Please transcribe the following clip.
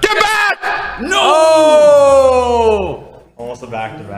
Get back! No! Oh! Almost a back to back.